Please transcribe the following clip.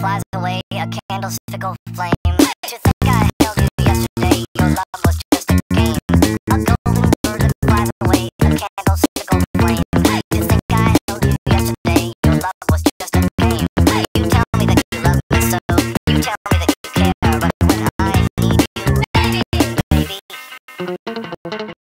flies away, a candle's fickle flame. To think I held you yesterday, your love was just a game. A golden bird that flies away, a candle's fickle flame. To think I held you yesterday, your love was just a game. You tell me that you love me so, you tell me that you care, but when I need you, baby, baby.